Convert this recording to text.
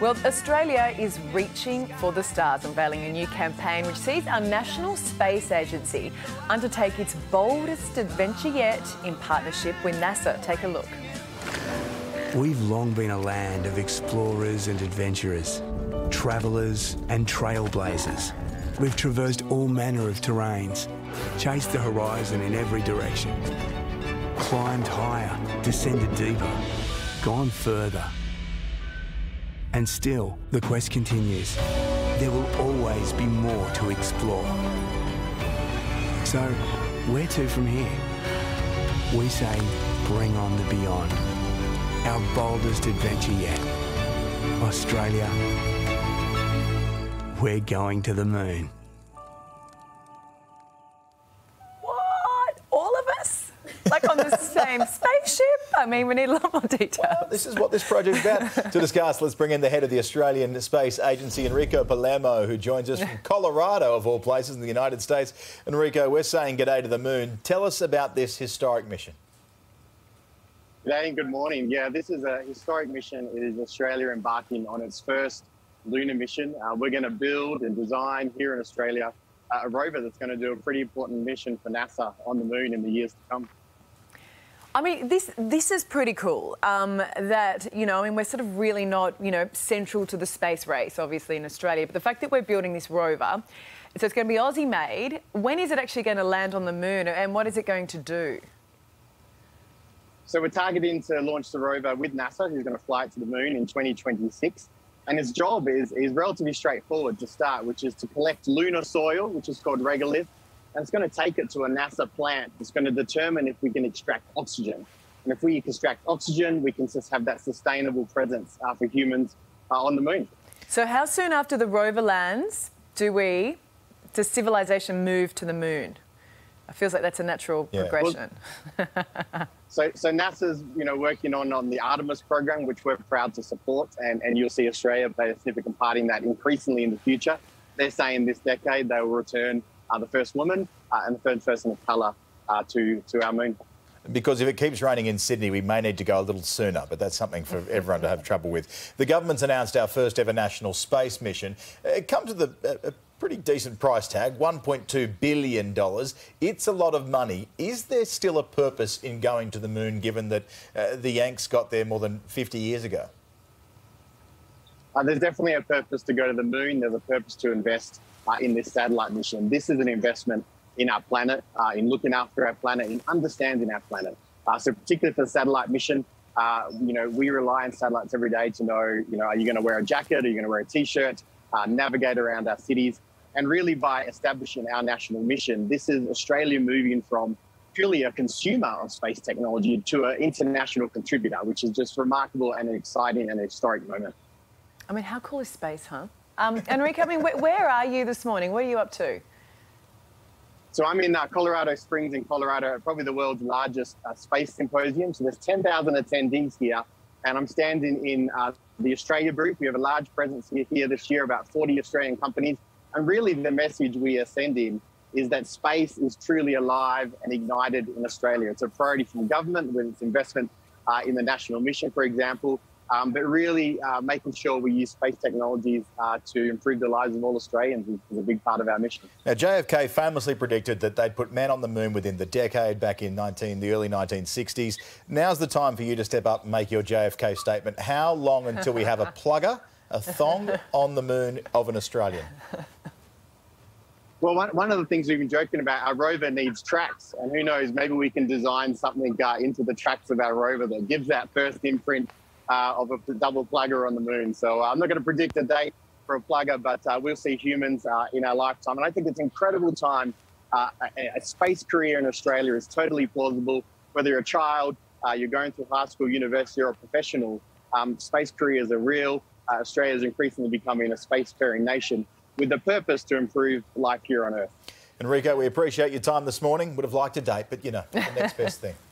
Well, Australia is reaching for the stars, unveiling a new campaign which sees our National Space Agency undertake its boldest adventure yet in partnership with NASA. Take a look. We've long been a land of explorers and adventurers, travellers and trailblazers. We've traversed all manner of terrains, chased the horizon in every direction, climbed higher, descended deeper, gone further. And still, the quest continues. There will always be more to explore. So, where to from here? We say, bring on the beyond. Our boldest adventure yet. Australia, we're going to the moon. Like on the same spaceship? I mean, we need a lot more detail. Well, this is what this project's about. to discuss, let's bring in the head of the Australian Space Agency, Enrico Palermo, who joins us from Colorado, of all places, in the United States. Enrico, we're saying g'day to the moon. Tell us about this historic mission. G'day and good morning. Yeah, this is a historic mission. It is Australia embarking on its first lunar mission. Uh, we're going to build and design here in Australia uh, a rover that's going to do a pretty important mission for NASA on the moon in the years to come. I mean, this this is pretty cool. Um, that you know, I mean, we're sort of really not you know central to the space race, obviously in Australia. But the fact that we're building this rover, so it's going to be Aussie made. When is it actually going to land on the moon, and what is it going to do? So we're targeting to launch the rover with NASA, who's going to fly it to the moon in 2026. And its job is, is relatively straightforward to start, which is to collect lunar soil, which is called regolith, and it's going to take it to a NASA plant. It's going to determine if we can extract oxygen. And if we extract oxygen, we can just have that sustainable presence uh, for humans uh, on the moon. So how soon after the rover lands do we, does civilization move to the moon? It feels like that's a natural yeah. progression. Well, so, so NASA's you know working on on the Artemis program, which we're proud to support, and, and you'll see Australia play a significant part in that increasingly in the future. They're saying this decade they will return the first woman uh, and the third person of colour uh, to to our moon. Because if it keeps raining in Sydney, we may need to go a little sooner, but that's something for everyone to have trouble with. The government's announced our first ever national space mission. It comes with a, a pretty decent price tag, $1.2 billion. It's a lot of money. Is there still a purpose in going to the moon given that uh, the Yanks got there more than 50 years ago? Uh, there's definitely a purpose to go to the moon. There's a purpose to invest uh, in this satellite mission. This is an investment in our planet, uh, in looking after our planet, in understanding our planet. Uh, so particularly for the satellite mission, uh, you know, we rely on satellites every day to know, you know, are you going to wear a jacket? Are you going to wear a t-shirt? navigate around our cities. And really, by establishing our national mission, this is Australia moving from purely a consumer of space technology to an international contributor, which is just remarkable and an exciting and historic moment. I mean, how cool is space, huh? Um, Enrique, I mean, where, are you this morning? What are you up to? So I'm in uh, Colorado Springs in Colorado, probably the world's largest uh, space symposium. So there's 10,000 attendees here, and I'm standing in uh, the Australia booth. We have a large presence here, here this year, about 40 Australian companies and really, the message we are sending is that space is truly alive and ignited in Australia. It's a priority from the government with its investment uh, in the national mission, for example, um, but really uh, making sure we use space technologies uh, to improve the lives of all Australians is, a big part of our mission. Now, JFK famously predicted that they'd put man on the moon within the decade back in 19, the early 1960s. Now's the time for you to step up and make your JFK statement. How long until we have a plugger, a thong on the moon of an Australian? Well, one, one of the things we've been joking about, our rover needs tracks, and who knows, maybe we can design something uh, into the tracks of our rover that gives that first imprint uh, of a double plugger on the moon. So uh, I'm not going to predict a date for a plugger, but uh, we'll see humans uh, in our lifetime. And I think it's an incredible time. Uh, a, a, space career in Australia is totally plausible. Whether you're a child, you're going through high school, university, or a professional, um, space careers are real. Australia is increasingly becoming a spacefaring nation with the purpose to improve life here on Earth. Enrico, we appreciate your time this morning. Would have liked a date, but you know, the next best thing.